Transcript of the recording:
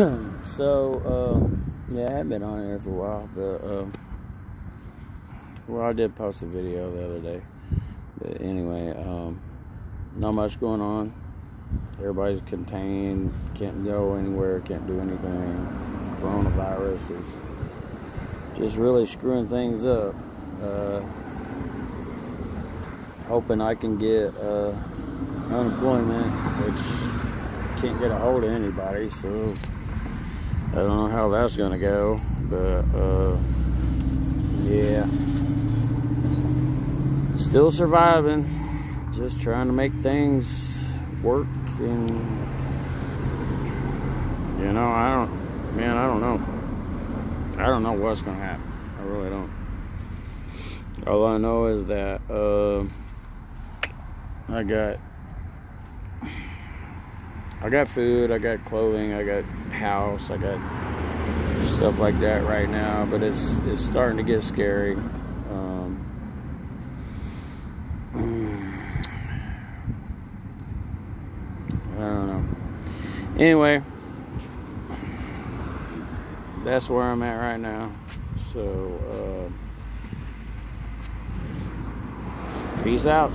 so, um, yeah, I haven't been on here for a while, but, um, well, I did post a video the other day. But anyway, um, not much going on. Everybody's contained, can't go anywhere, can't do anything. Coronavirus is just really screwing things up. Uh, hoping I can get uh, unemployment, which can't get a hold of anybody, so I don't know how that's gonna go, but uh, yeah, still surviving, just trying to make things work, and you know, I don't, man, I don't know, I don't know what's gonna happen. I really don't. All I know is that uh, I got I got food, I got clothing, I got house, I got stuff like that right now, but it's it's starting to get scary. Um, I don't know. Anyway, that's where I'm at right now. So, uh, peace out.